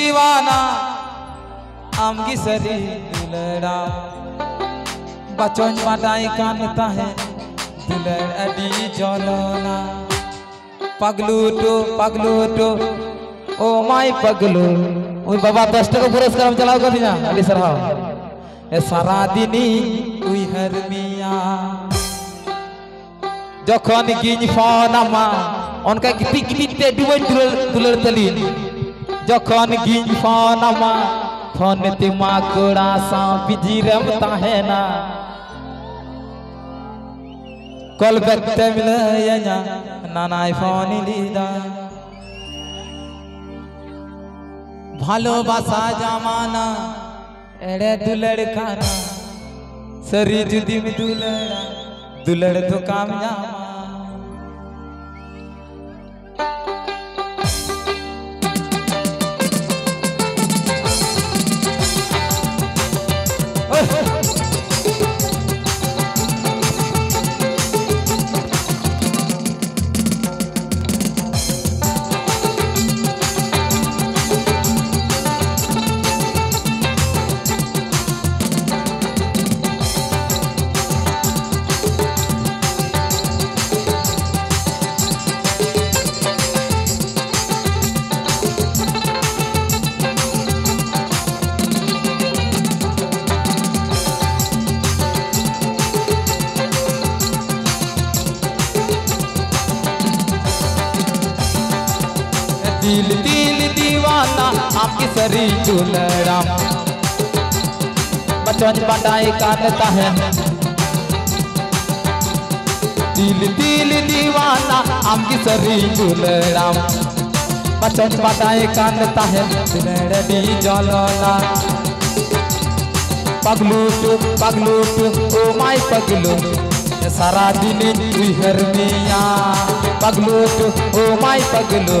दीवाना आम की सरी दिलड़ा। बचन मटाई कानता है, दिलड़ अडी जलना। पगलू टो पगलू टो ओ माय पगलू। ओ बाबा दस को पुरस्कार हम चलाओ कर दिया, अली सर हाँ ये सारा दिनी उई हर मिया। जखन गिज फ़ोन अमा उनका किति किति ते डुबई तुलर तुलर तली। যখন গিন ফোন আমা ফোন তে মা কোড়া সা বিজি রমতা है না কল ব্যক্ত মিলে না নানাই ফোন লিদা ভালোবাসা জামানা এড়ে দুলড় খানা সরি যদি মে দুলড়া দুলড় তো কাম জামা किसरी चुनराम बचपन पटाए काटता है दिल दिल दीवाना, आम किशरी चुनराम बचपन पटाए काटता है चुनरडी जलाना। पगलू टू पगलू टू ओ माय पगलू। सारा दिन तुहर मिया। पगलू टू ओ माय पगलू।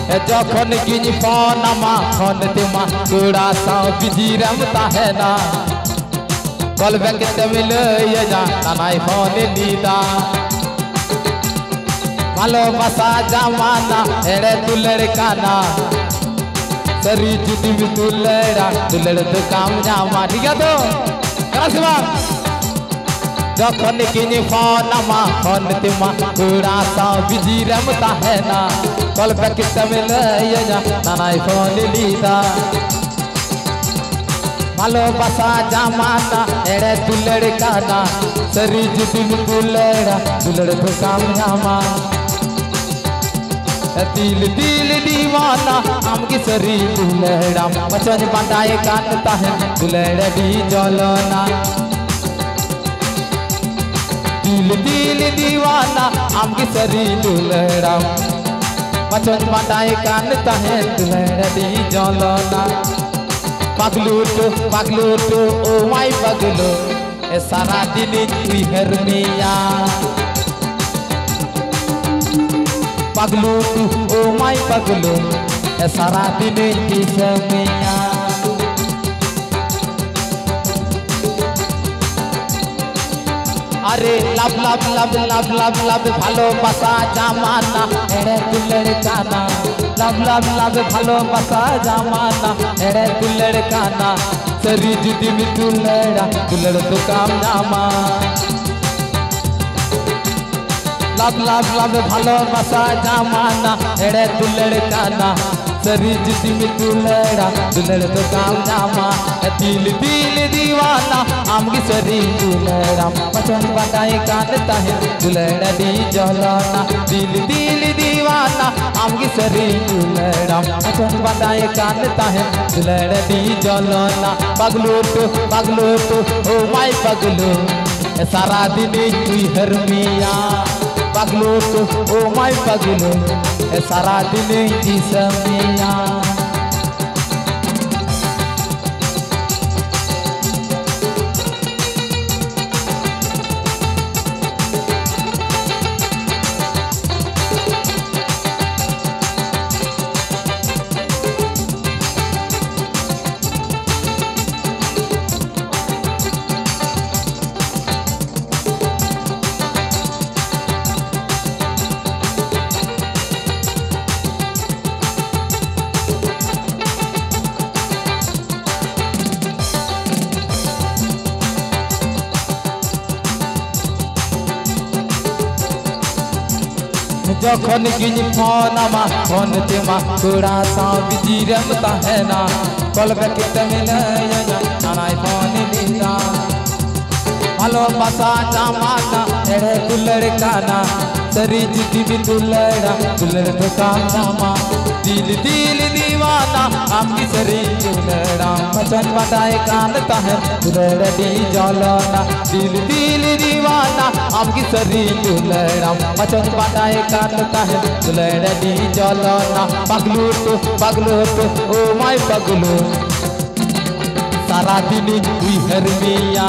বেশি কাটয়া এ যখন কিনি ফোন আমা ফোন তেমা তোড়া সাও বিজি রমতা है না কল ব্যাংকে তেমিল ইয়ে যা নানাই ফোন লিদা ভালোবাসা জামানা এড়ে তুলড় কানা সরি যদি বি তুলড়া তুলড় তো কাম জামা ঠিক আছে তো কারা যখন কিনি ফোন আমা ফোন তেমা তোড়া সাও বিজি রমতা है না কল ব্যাংকে তেমিল ইয়ে যা নানাই ফোন লিদা ভালোবাসা জামানা এড়ে দুলড় কানা সরি যদি দুলড়া দুলড় তো কাম জামা दिल दिल दीवाना आम की सरी दुलड़ा बचन बंदाए काटता है दुलड़ भी जलना दिल दिल दीवाना आम की सरी दुलड़ा बचन बंदाए काटता है दुलड़ भी जलना। पगलू तो पगलू तो ओ माई पगलो ए सारा दिन तुई हरमिया पगलू तू, ओ माई पगलू ए सारा दिन की समिया আরে লাভ লাভ লাভ লাভ লাভ লাভ ভালোবাসা জামানা এড়ে দুলের কানা লাভ লাভ লাভ ভালোবাসা জামানা এড়ে দুলের কানা সরি যদি মি দুলেড়া দুলের তো কাম নামা লাভ লাভ লাভ ভালোবাসা জামানা এড়ে দুলের কানা सरी जिद में दुलड़ा दुलड़ तो काम जामा दिल दिल दीवाना आम की सरी दुलड़ा पसंद बताए कानता है दुलड़ा दी जलाना दिल दिल दीवाना आम की सरी दुलड़ा पसंद बताए कानता है दुलड़ा दी जलाना। पगलू तो पगलू तो ओ माई पगलू सारा दिन तुई हरमिया पगलू तो ओ माई पगलू सारा दिन की समिया जखन गिन फनामा फन तेमा कोड़ा सा बिजिरम तहना कलबेक तमेना नानाई फन बिना हेलो बसा जामाता एड़े कुलड़काना सरी जिदि बि दुलड़ा दुलड़ ठोका मामा दिल दिल दिव आपकी सरी दुलड़ा मचन बताए कानता है दी जलना दिल दिल दीवाना आपकी सरी दुलड़ा मचन बताए कानता है दी जलना पगलू तो पगलू तो ओ माय पगलू सारा दिन हुई हरमिया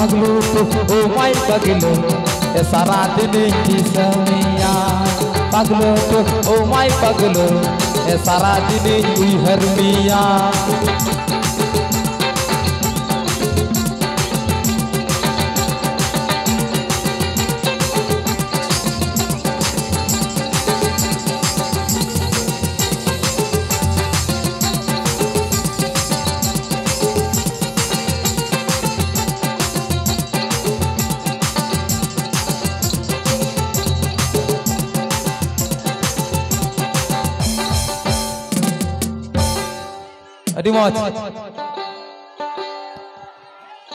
पगलू तो ओ माय पगलू सारा दिन की समिया पगलो तो ओ माय पगलो सारा दिन उहर हरमिया রিমোট